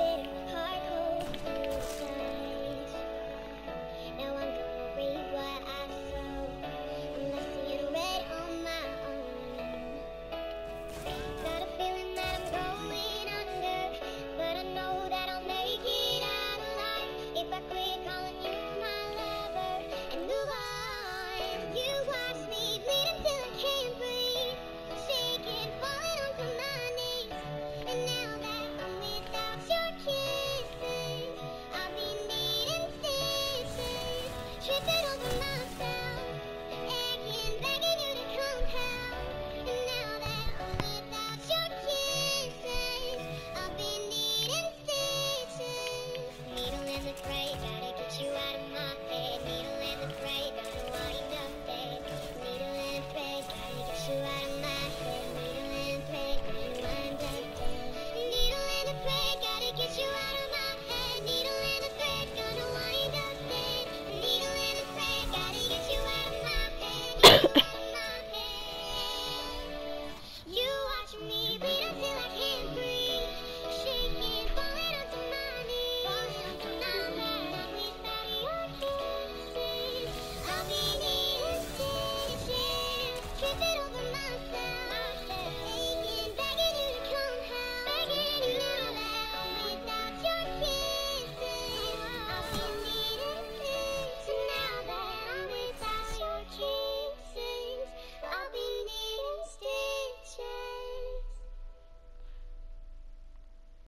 Your your kisses,